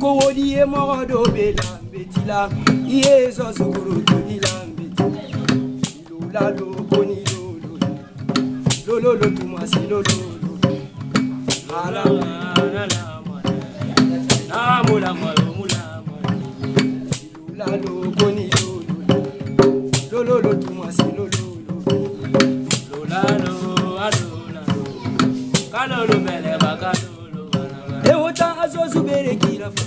nkowoli ye mɔgɔ dɔ bɛ lanbeti la i ye sɔsokoro joli lanbeti lola lokoni lolo lololo tumasi lololo lokoni lolo lololo tumasi lololo lola lola lola kalolo bɛlɛba kalolo. ewota azo zubere kirafa.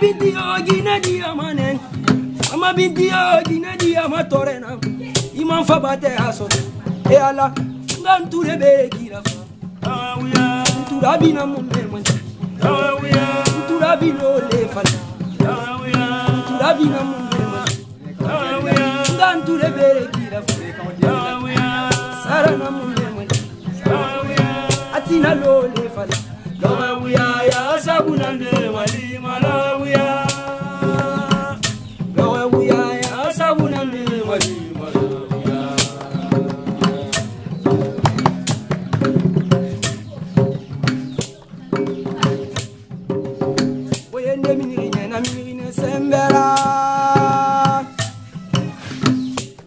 binti ogina di amane mama binti ogina di amatorena iman fa bate aso e ala ngan ture be kira awiya tura bina munne man awiya tura bino le fa Tu tura bina munne man awiya ngan ture be kira awiya sarana munne man awiya atina lo le fa awiya ya sabunande walimala be minirine na minirine sembera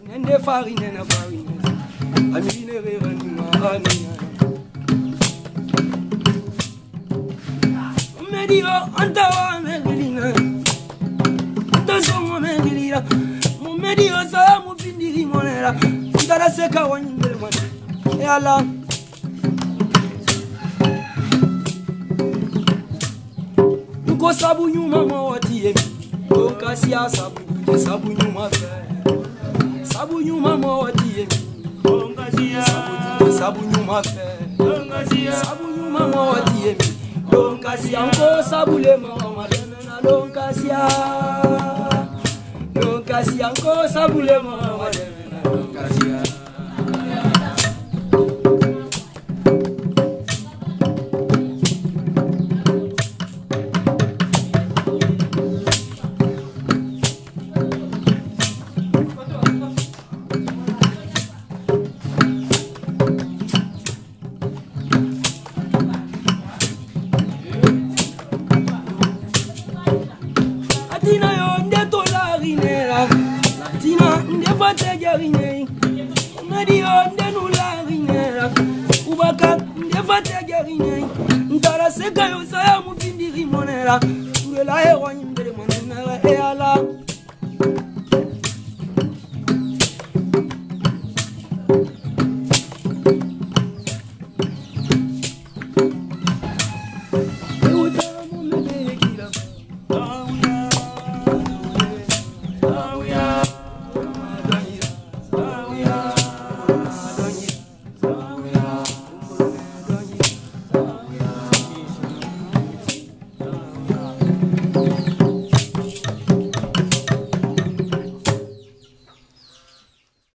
nende farine na farine amine reranima anina medio anta wa megilina anta songo megilira mu medio sa mu findiri monera ndara seka wanyindere mwana yala sabunyuma mawatiye onkasiya sabuje sabunyuma fɛ sabunyuma mawatiye sabuje sabunyuma fɛ sabunyuma mawatiye lonkasiya nko sabule mawamalɛmɛna lonkasiya lonkasiya nko sabule mawa fata jarine madi onde nularine ubaka nde fata jarine ntara kayo sa ya muvindiri monera de ewanyimbere monenara eyala Thank you.